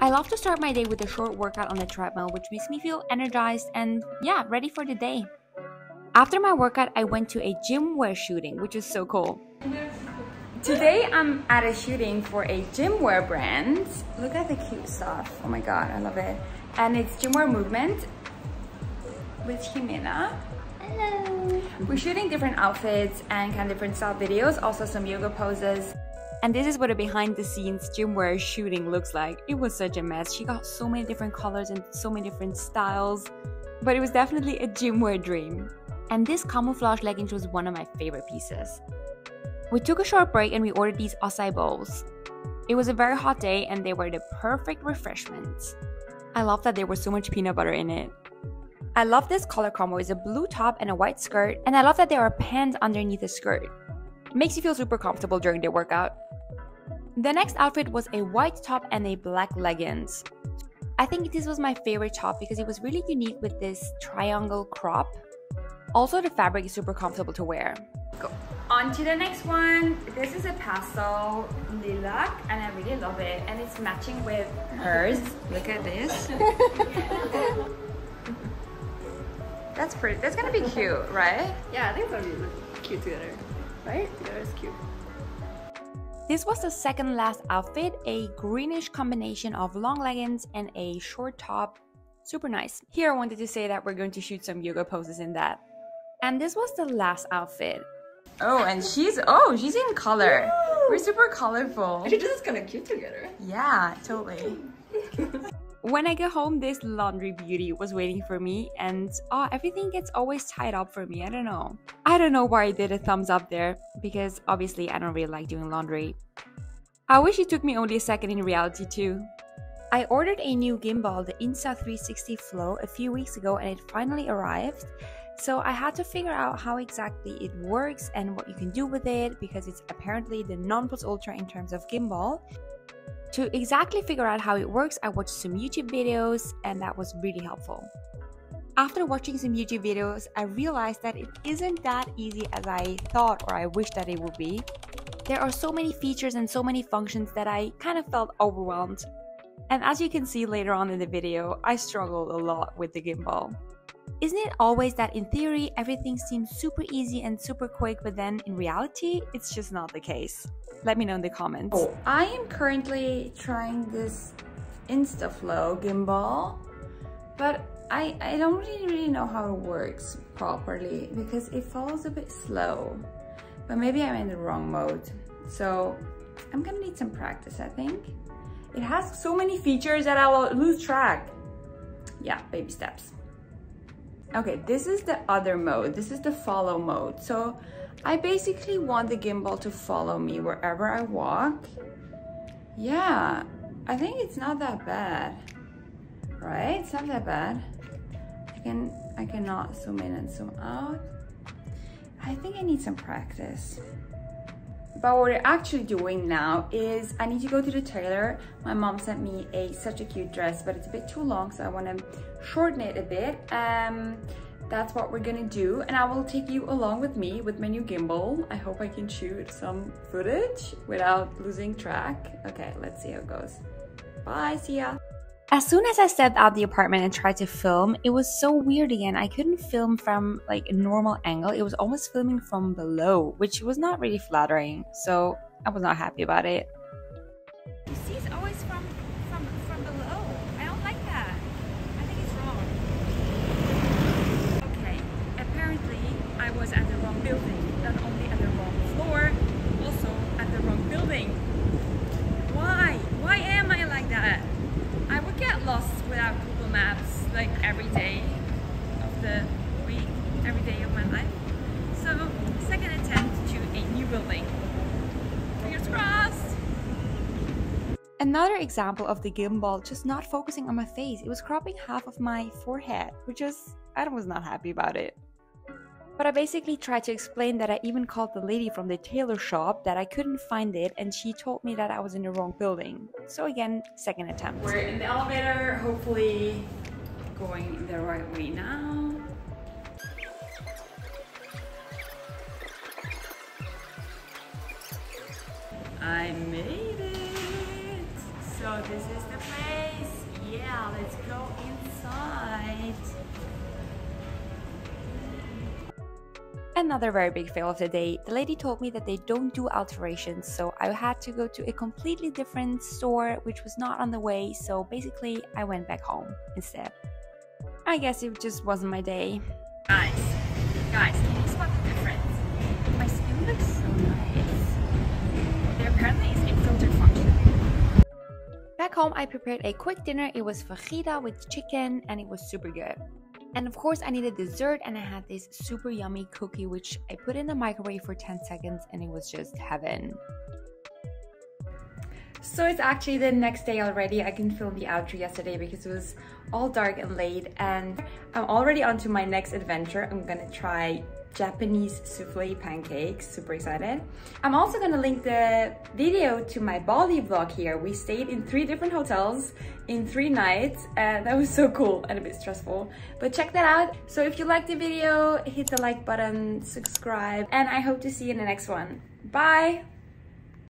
I love to start my day with a short workout on the treadmill, which makes me feel energized and yeah, ready for the day. After my workout, I went to a gym wear shooting, which is so cool. Today I'm at a shooting for a gym wear brand. Look at the cute stuff. Oh my god, I love it. And it's gym wear movement with Jimena. Hello. We're shooting different outfits and kind of different style videos, also some yoga poses. And this is what a behind the scenes gym wear shooting looks like. It was such a mess. She got so many different colors and so many different styles, but it was definitely a gym wear dream. And this camouflage leggings was one of my favorite pieces. We took a short break and we ordered these acai bowls. It was a very hot day and they were the perfect refreshment. I love that there was so much peanut butter in it. I love this color combo. It's a blue top and a white skirt, and I love that there are pants underneath the skirt. Makes you feel super comfortable during the workout. The next outfit was a white top and a black leggings. I think this was my favorite top because it was really unique with this triangle crop. Also, the fabric is super comfortable to wear. Go. On to the next one. This is a pastel lilac and I really love it. And it's matching with hers. Look at this. That's pretty, that's gonna be cute, right? Yeah, I think it's gonna be cute together. Right? Together it's cute. This was the second last outfit, a greenish combination of long leggings and a short top. Super nice. Here I wanted to say that we're going to shoot some yoga poses in that. And this was the last outfit. Oh, and she's, oh, she's in color. Woo! We're super colorful. Actually, this is kind of cute together. Yeah, totally. when I get home, this laundry beauty was waiting for me, and oh, everything gets always tied up for me. I don't know. I don't know why I did a thumbs up there because obviously I don't really like doing laundry. I wish it took me only a second in reality too. I ordered a new gimbal, the Insta360 Flow, a few weeks ago, and it finally arrived. So I had to figure out how exactly it works and what you can do with it because it's apparently the non plus ultra in terms of gimbal. To exactly figure out how it works, I watched some YouTube videos and that was really helpful. After watching some YouTube videos, I realized that it isn't that easy as I thought or I wished that it would be. There are so many features and so many functions that I kind of felt overwhelmed. And as you can see later on in the video, I struggled a lot with the gimbal. Isn't it always that in theory everything seems super easy and super quick, but then in reality, it's just not the case? Let me know in the comments. Oh, I am currently trying this InstaFlow gimbal, but I, I don't really, really know how it works properly because it falls a bit slow, but maybe I'm in the wrong mode. So I'm gonna need some practice, I think. It has so many features that I'll lose track. Yeah, baby steps. Okay, this is the other mode. This is the follow mode. So I basically want the gimbal to follow me wherever I walk. Yeah, I think it's not that bad, right? It's not that bad. I can, I cannot zoom in and zoom out. I think I need some practice. But what we're actually doing now is I need to go to the tailor. My mom sent me a such a cute dress, but it's a bit too long, so I want to shorten it a bit. Um, that's what we're gonna do, and I will take you along with me with my new gimbal. I hope I can shoot some footage without losing track. Okay, let's see how it goes. Bye, see ya. As soon as I stepped out the apartment and tried to film, it was so weird again. I couldn't film from like a normal angle. It was almost filming from below, which was not really flattering. So I was not happy about it. You see, it's always from from from below. I don't like that. I think it's wrong. Okay, apparently I was at the wrong building. Not only at the wrong floor, also at the wrong building. Why? Why am I like that? I would get lost like every day of the week, every day of my life. So, second attempt to a new building. Fingers crossed! Another example of the gimbal just not focusing on my face. It was cropping half of my forehead, which was, I was not happy about it. But I basically tried to explain that I even called the lady from the tailor shop that I couldn't find it and she told me that I was in the wrong building. So again, second attempt. We're in the elevator, hopefully going the right way now. I made it! So this is the place. Yeah, let's go inside. Another very big fail of the day. The lady told me that they don't do alterations, so I had to go to a completely different store which was not on the way, so basically I went back home instead. I guess it just wasn't my day. Guys, guys, can you spot the difference? My skin looks so nice. There apparently is a filter function. Back home, I prepared a quick dinner. It was fajita with chicken and it was super good. And of course, I needed dessert and I had this super yummy cookie which I put in the microwave for 10 seconds and it was just heaven. So it's actually the next day already. I can film the outro yesterday because it was all dark and late and I'm already on to my next adventure. I'm gonna try Japanese souffle pancakes, super excited. I'm also gonna link the video to my Bali vlog here. We stayed in three different hotels in three nights and that was so cool and a bit stressful. But check that out. So if you liked the video, hit the like button, subscribe, and I hope to see you in the next one. Bye!